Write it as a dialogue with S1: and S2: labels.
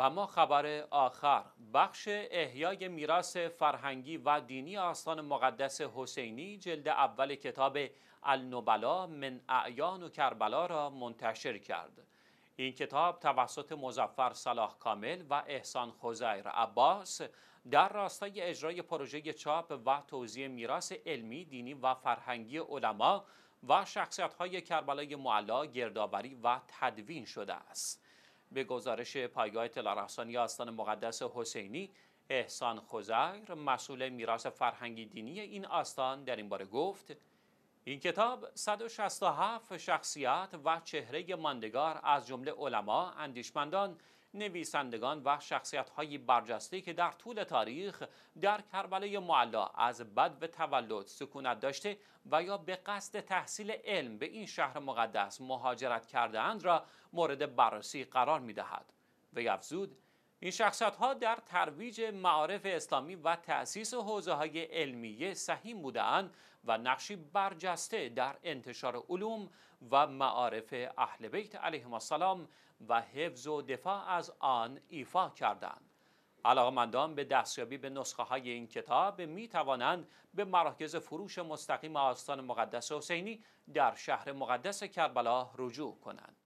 S1: و اما خبر آخر بخش احیای میراث فرهنگی و دینی آستان مقدس حسینی جلد اول کتاب النبلا من اعیان و کربلا را منتشر کرد این کتاب توسط مزفر صلاح کامل و احسان خزیر عباس در راستای اجرای پروژه چاپ و توزیع میراث علمی، دینی و فرهنگی علما و شخصیت‌های کربلای معلا گردآوری و تدوین شده است. به گزارش پایگاه اطلاع رسانی آستان مقدس حسینی احسان خزیر مسئول میراث فرهنگی دینی این آستان در این باره گفت این کتاب 167 شخصیت و چهره ماندگار از جمله علما، اندیشمندان، نویسندگان و شخصیت های برجسته که در طول تاریخ در کربلای معلا از بد به تولد سکونت داشته و یا به قصد تحصیل علم به این شهر مقدس مهاجرت کرده اند را مورد بررسی قرار می دهد. و افزود این شخصیت ها در ترویج معارف اسلامی و تأسیس حوزه های علمیه سهیم بودند و نقشی برجسته در انتشار علوم و معارف اهل بیت علیهم السلام و حفظ و دفاع از آن ایفا کردند. علاقمندان به دستیابی به نسخه های این کتاب می توانند به مراکز فروش مستقیم آستان مقدس حسینی در شهر مقدس کربلا رجوع کنند.